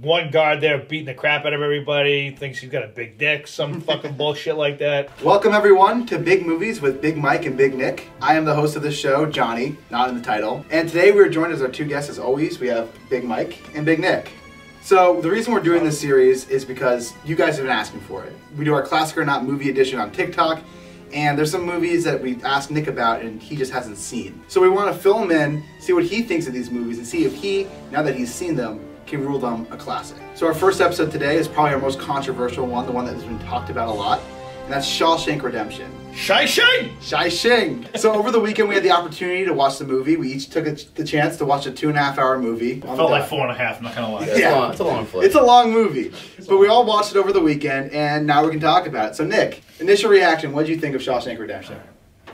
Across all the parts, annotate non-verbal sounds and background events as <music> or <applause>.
One guard there beating the crap out of everybody, thinks he's got a big dick, some <laughs> fucking bullshit like that. Welcome everyone to Big Movies with Big Mike and Big Nick. I am the host of this show, Johnny, not in the title. And today we're joined as our two guests as always. We have Big Mike and Big Nick. So the reason we're doing this series is because you guys have been asking for it. We do our classic or not movie edition on TikTok, and there's some movies that we asked Nick about and he just hasn't seen. So we want to fill him in, see what he thinks of these movies, and see if he, now that he's seen them, can rule them a classic. So our first episode today is probably our most controversial one, the one that has been talked about a lot, and that's Shawshank Redemption. Shy Shine! Shai Shing. So over the weekend we had the opportunity to watch the movie. We each took a, the chance to watch a two and a half hour movie. on Felt like dot. four and a half, I'm not gonna lie. It's, Yeah. a long, it's a long flick. It's a long movie, but we all watched it over the weekend, and now we can talk about it. So Nick, initial reaction. What did you think of Shawshank Redemption?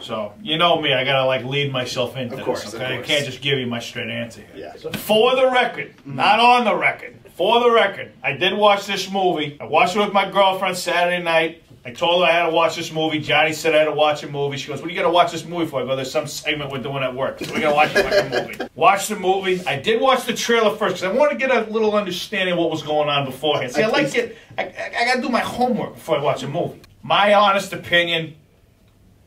So, you know me, I gotta like lead myself into Of course, this, okay? I can't just give you my straight answer here. Yeah. For the record, not on the record, for the record, I did watch this movie. I watched it with my girlfriend Saturday night. I told her I had to watch this movie. Johnny said I had to watch a movie. She goes, What are you gonna watch this movie for? I go, There's some segment we're doing at work. So we're gonna watch the fucking movie. <laughs> Watch the movie. I did watch the trailer first because I wanted to get a little understanding of what was going on beforehand. See, I At like it. I, I, I gotta do my homework before I watch a movie. My honest opinion,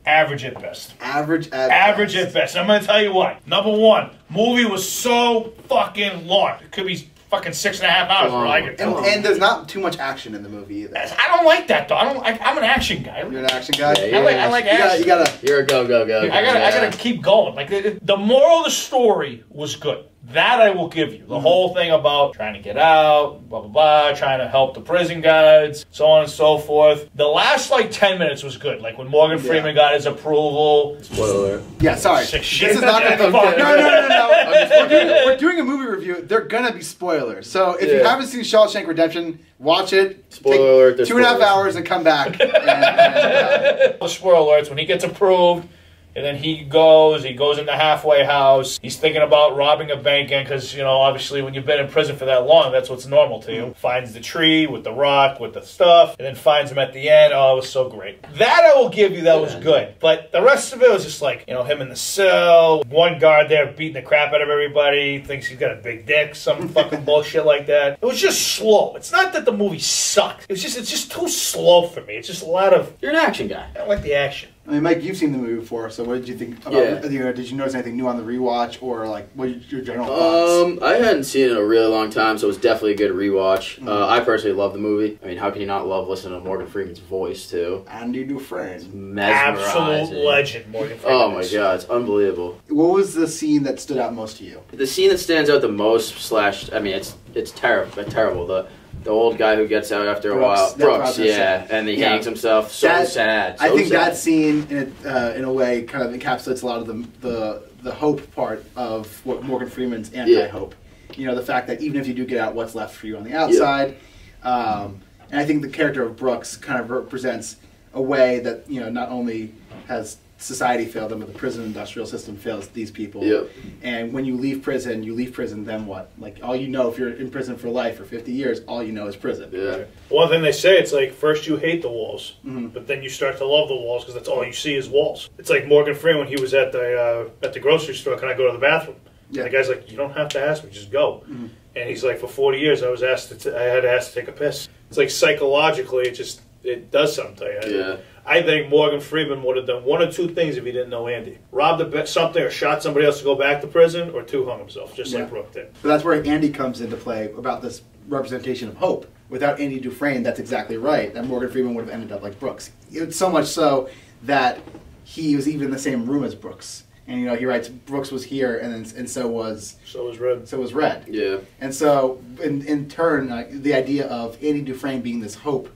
average at best. Average at Average best. at best. I'm gonna tell you why. Number one, movie was so fucking long. It could be fucking six and a half hours, bro. I can And, and there's not too much action in the movie either. I don't like that though. I don't. I, I'm an action guy. You're an action guy. Yeah, I like. I like You gotta, action. you gotta. You're a go go go. I gotta. I gotta keep going. Like the, the moral of the story was good. That I will give you. The whole thing about trying to get out, blah blah blah, trying to help the prison guards, so on and so forth. The last like ten minutes was good. Like when Morgan Yeah. Freeman got his approval. Spoiler. Yeah, sorry. Sick This shit. is not gonna. <laughs> Yeah, No, no, no, no, no. <laughs> We're doing, we're doing a movie review. They're gonna be spoilers. So if you haven't seen Shawshank Redemption, watch it. Spoiler Take alert, there's Two and a half spoilers. hours and come back. and, <laughs> and, uh, spoiler alerts when he gets approved and then he goes he goes in the halfway house. He's thinking about robbing a bank and because you know obviously when you've been in prison for that long that's what's normal to you. Finds the tree with the rock with the stuff and then finds him at the end. Oh it was so great. That i will give you that was good. But the rest of it was just like you know him in the cell one guard there beating the crap out of everybody thinks he's got a big dick some <laughs> fucking bullshit like that. It was just slow. It's not that the movie sucked. It's just it's just too slow for me. It's just a lot of You're an action guy. i don't like the action I mean, Mike, you've seen the movie before, so what did you think about Yeah. you Did you notice anything new on the rewatch, or like what are your general thoughts? Um, I hadn't seen it in a really long time, so it was definitely a good rewatch. Mm-hmm. Uh, I personally love the movie. I mean, how can you not love listening to Morgan Freeman's voice too? Andy Dufresne. absolute Mesmerizing. legend, Morgan Freeman. Oh my god, it's unbelievable. What was the scene that stood out most to you? The scene that stands out the most, slash, I mean, it's it's terrible, terrible. The the old guy who gets out after a while, that's what I was Brooks, yeah, and he Yeah. hangs himself. So That- sad. I think sad. that scene, in a, uh, in a way, kind of encapsulates a lot of the the, the hope part of what Morgan Freeman's anti-hope. You know, the fact that even if you do get out, what's left for you on the outside. Um, and I think the character of Brooks kind of represents a way that you know not only has society failed them, but the prison industrial system fails these people. Yep. And when you leave prison, you leave prison, then what? Like all you know, if you're in prison for life for 50 years, all you know is prison. Yeah. One thing they say, it's like first you hate the walls, Mhm. but then you start to love the walls because that's all you see is walls. It's like Morgan Freeman when he was at the uh, at the grocery store. Can I go to the bathroom? Yeah. And the guy's like, you don't have to ask me, just go. Mhm. And he's like, for 40 years, I was asked to t- I had to ask to take a piss. It's like psychologically, it just it does something. Yeah. I think Morgan Freeman would have done one or two things if he didn't know Andy: robbed a bit something, or shot somebody else to go back to prison, or two hung himself, just Yeah. like Brooke did. But that's where Andy comes into play about this representation of hope. Without Andy Dufresne, that's exactly right. That Morgan Freeman would have ended up like Brooks. It's so much so that he was even in the same room as Brooks. And you know, he writes Brooks was here, and then, and so was So was Red. so was Red. Yeah. And so, in in turn, like, the idea of Andy Dufresne being this hope,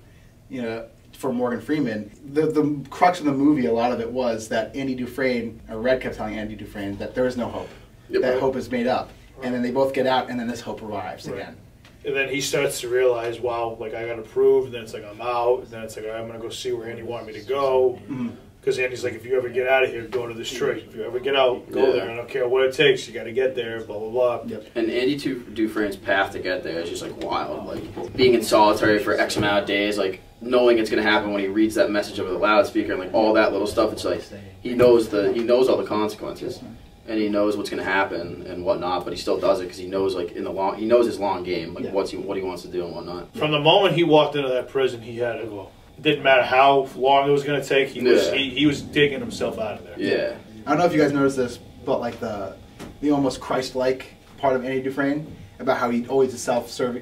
you know, for Morgan Freeman, the the crux of the movie, a lot of it was that Andy Dufresne, or Red kept telling Andy Dufresne that there is no hope. Yep. That hope is made up, and then they both get out, and then this hope arrives Right. again. And then he starts to realize, wow, like I got approved. And then it's like I'm out. And then it's like I'm gonna go see where Andy wanted me to go. Mhm. Because Andy's like, if you ever get out of here, go to this tree. If you ever get out, go Yeah. there. I don't care what it takes. You got to get there. Blah blah blah. Yep. And Andy Tu- Dufresne's path to get there is just like wild. Like being in solitary for X amount of days, like knowing it's gonna happen when he reads that message over the loudspeaker and like all that little stuff. It's like he knows the he knows all the consequences. and he knows what's going to happen and whatnot, but he still does it because he knows like in the long he knows his long game, like Yeah. what's he what he wants to do and whatnot. From the moment he walked into that prison, he had to go. It didn't matter how long it was going to take. He was he, he was digging himself out of there. Yeah, I don't know if you guys noticed this, but like the the almost Christ-like part of Andy Dufresne about how he always self uh,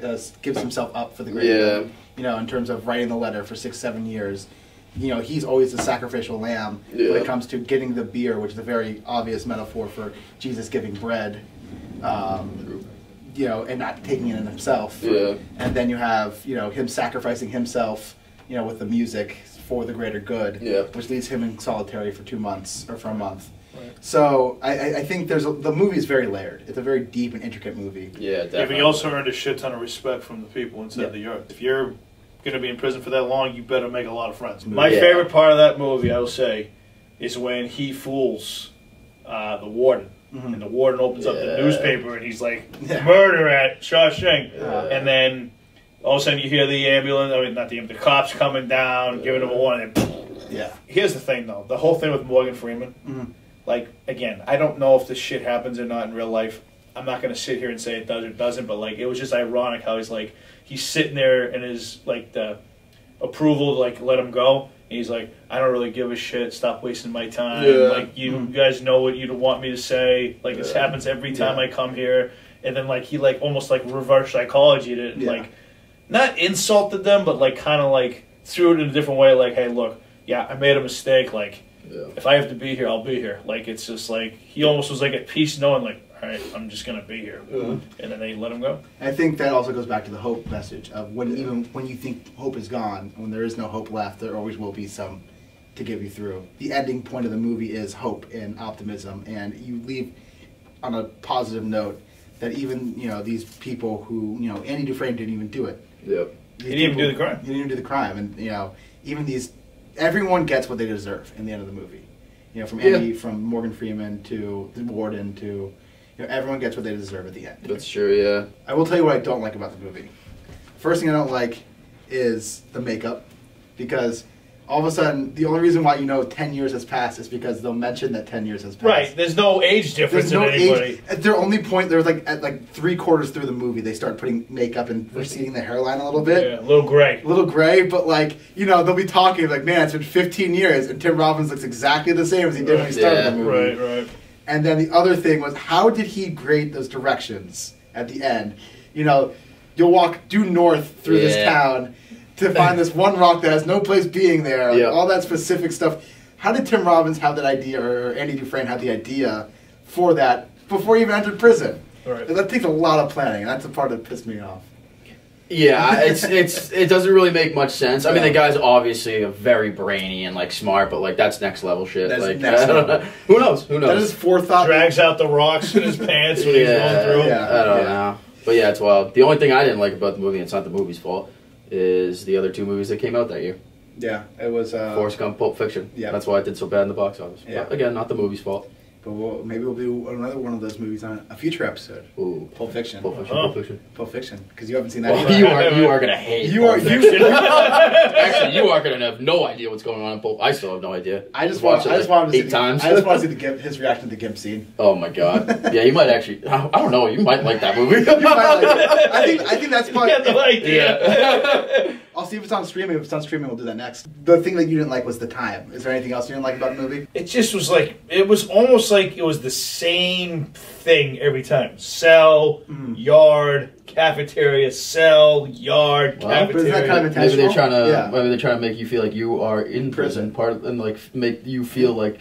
gives himself up for the greater Yeah. good. You know, in terms of writing the letter for six, seven years. You know, he's always the sacrificial lamb when it comes to getting the beer, which is a very obvious metaphor for Jesus giving bread. Um, you know, and not taking it in himself. Yeah. And then you have, you know, him sacrificing himself, you know, with the music for the greater good. Yeah. Which leaves him in solitary for two months or for a month. Right. So I, I- I think there's a, the movie is very layered. It's a very deep and intricate movie. yeah, Yeah, definitely. but he also earned a shit ton of respect from the people inside Yeah. the earth. If you're going to be in prison for that long, you better make a lot of friends. My Yeah. favorite part of that movie, I will say, is when he fools uh, the warden. Mhm. And the warden opens up the newspaper and he's like, <laughs> murder at Shawshank. Yeah. And then all of a sudden you hear the ambulance, I mean, not the ambulance, the cops coming down, giving him a warning. Yeah. Here's the thing, though. The whole thing with Morgan Freeman, Mhm. Like, again, I don't know if this shit happens or not in real life. I'm not going to sit here and say it does or doesn't, but, like, it was just ironic how he's, like, he's sitting there and his, like, the approval to, like, let him go. And he's like, I don't really give a shit. Stop wasting my time. Yeah. Like, you Mhm. guys know what you want me to say. Like, this happens every time Yeah. I come here. And then, like, he, like, almost, like, reverse psychology it. Yeah. Like, not insulted them, but, like, kind of, like, threw it in a different way. Like, hey, look, yeah, I made a mistake. Like, Yeah. if I have to be here, I'll be here. Like it's just like he almost was like at peace, knowing like, all right, I'm just gonna be here. Yeah. And then they let him go. I think that also goes back to the hope message of when even when you think hope is gone, when there is no hope left, there always will be some to give you through. The ending point of the movie is hope and optimism, and you leave on a positive note that even you know these people who you know Andy Dufresne didn't even do it. Yep. These He didn't even do the crime. He didn't even do the crime, and you know even these everyone gets what they deserve in the end of the movie. You know, from Yeah. Andy, from Morgan Freeman to the warden to you know everyone gets what they deserve at the end. That's true. Yeah. I will tell you what I don't like about the movie. First thing I don't like is the makeup, because all of a sudden the only reason why you know ten years has passed is because they'll mention that ten years has passed. Right. There's no age difference There's no in anybody. age. At their only point, there was like at like three quarters through the movie, they start putting makeup and receding the hairline a little bit. Yeah, a little gray. A little gray, but like you know, they'll be talking like, "Man, it's been 15 years," and Tim Robbins looks exactly the same as he did when he started Yeah. the movie. Right, right. And then the other thing was, how did he grade those directions at the end? You know, you'll walk due north through this town to find this one rock that has no place being there. like, Yeah. All that specific stuff. How did Tim Robbins have that idea, or Andy Dufresne have the idea for that before he even entered prison? Right. That takes a lot of planning, and that's the part that pissed me off. Yeah, it's <laughs> it's it doesn't really make much sense. I mean, the guy's obviously very brainy and like smart, but like that's next level shit. That's like next <laughs> I don't level. know. Who knows? Who knows? That is forethought. Drags out the rocks in his <laughs> pants when he's going through. Yeah. I don't Yeah. know. But yeah, it's wild. The only thing I didn't like about the movie, and it's not the movie's fault, is the other two movies that came out that year. Yeah, it was. Uh, Forrest Gump, Pulp Fiction. yeah. That's why it did so bad in the box office. Yeah. But again, not the movie's fault. But we'll, maybe we'll do another one of those movies on a future episode. Ooh. Pulp Fiction. Pulp Fiction, Oh. Pulp Fiction. Pulp Fiction, because you haven't seen that. Well, you are you are gonna hate. You Pulp are- you- Fiction. <laughs> Actually, you are gonna have no idea what's going on in Pulp. I still have no idea. I just watched it I just like wanted to see eight times. I just want to see <laughs> the Gimp, his reaction to the Gimp scene. Oh my god. Yeah, you might actually. I I don't know. You might like that movie. <laughs> You might like it. I think. I think that's You probably. got no idea. Yeah. I'll see if it's on streaming. If it's on streaming, we'll do that next. The thing that you didn't like was the time. Is there anything else you didn't like about the movie? It just was like it was almost like it was the same thing every time. Cell, Mm. yard, cafeteria, cell, yard, Well, but cafeteria. is that kind of maybe they're trying to. Yeah. Maybe they're trying to make you feel like you are in Prison. prison, part of, and like make you feel like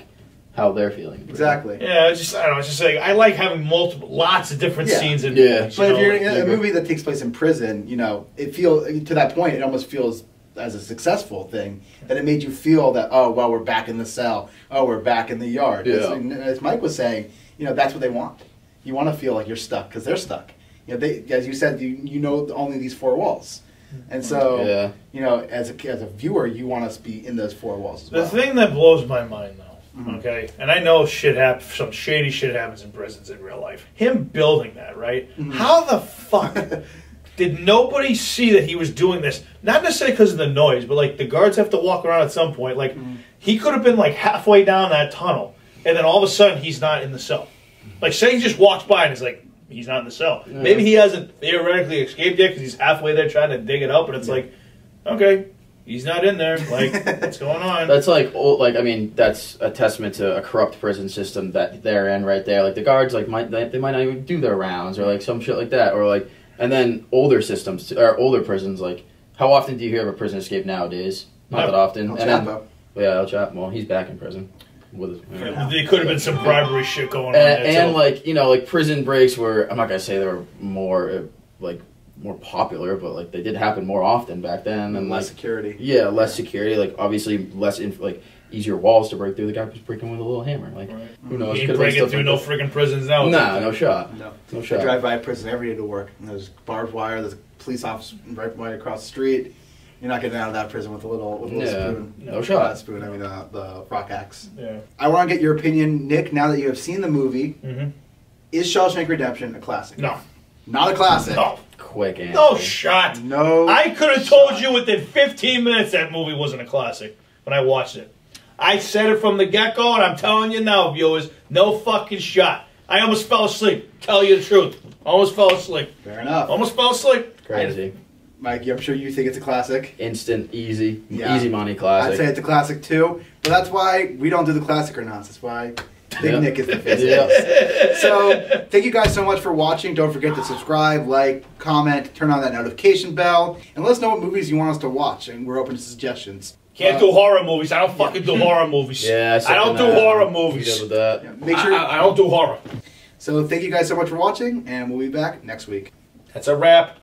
how they're feeling. in. Exactly. yeah, it's just I don't know. It's just like I like having multiple, lots of different Yeah. scenes in Yeah. movies. But you if you're like- in a, I agree. movie that takes place in prison, you know, it feel to that point, it almost feels as a successful thing that it made you feel that oh well we're back in the cell, oh we're back in the yard. As, Yeah. as Mike was saying, you know that's what they want. You want to feel like you're stuck because they're stuck. You know, they as you said, you you know only these four walls, and so Yeah. you know as a as a viewer, you want us to be in those four walls as The well. thing that blows my mind, though, Mhm. okay, and I know shit happens, some shady shit happens in prisons in real life. Him building that, right? Mhm. How the fuck <laughs> did nobody see that he was doing this? Not necessarily because of the noise, but like the guards have to walk around at some point. Like Mhm. he could have been like halfway down that tunnel, and then all of a sudden he's not in the cell. Like, say he just walks by and is like, he's not in the cell. Maybe he hasn't theoretically escaped yet because he's halfway there trying to dig it up, and it's like, okay, he's not in there. Like, <laughs> what's going on? That's like old, like I mean that's a testament to a corrupt prison system that they're in right there. Like the guards like might they, they might not even do their rounds or like some shit like that or like and then older systems or older prisons like how often do you hear of a prison escape nowadays? Not Never. that often. El and then, Chapo. yeah, El Chapo. Well, he's back in prison. With his, yeah. There could have been some bribery shit going on and, there and too. like you know like prison breaks were I'm not gonna say they were more uh, like more popular, but like they did happen more often back then and less like security. yeah, less security. Like obviously less inf- like easier walls to break through. The guy was breaking with a little hammer. Like Right. who knows? he ain't Could've been breaking through like no that. freaking prisons now. Nah, no shot. No. No I shot. drive by a prison every day to work, and there's barbed wire. There's a police officer right right across the street. You're not getting out of that prison with a little with a little Yeah, spoon. no Not shot. a spoon. I mean, uh, the rock axe. Yeah. I want to get your opinion, Nick. Now that you have seen the movie, hmm is Shawshank Redemption a classic? No. Not a classic. No. Quick answer. No shot. No. I could have told you within 15 minutes that movie wasn't a classic when I watched it. I said it from the get go, and I'm telling you now, viewers, no fucking shot. I almost fell asleep. Tell you the truth. Almost fell asleep. Fair enough. Almost fell asleep. Crazy. Mike, I'm sure you think it's a classic. Instant, easy, Yeah. easy money classic. I'd say it's a classic too, but that's why we don't do the classic or not. That's why Big Yeah. Nick is the fifth. Yeah. <laughs> So thank you guys so much for watching. Don't forget to subscribe, like, comment, turn on that notification bell, and let us know what movies you want us to watch, and we're open to suggestions. Can't Uh, do horror movies. I don't fucking do horror movies. Yeah, I don't do that. horror movies. good with that. yeah, Make sure. I, I don't do horror. so thank you guys so much for watching, and we'll be back next week. That's a wrap.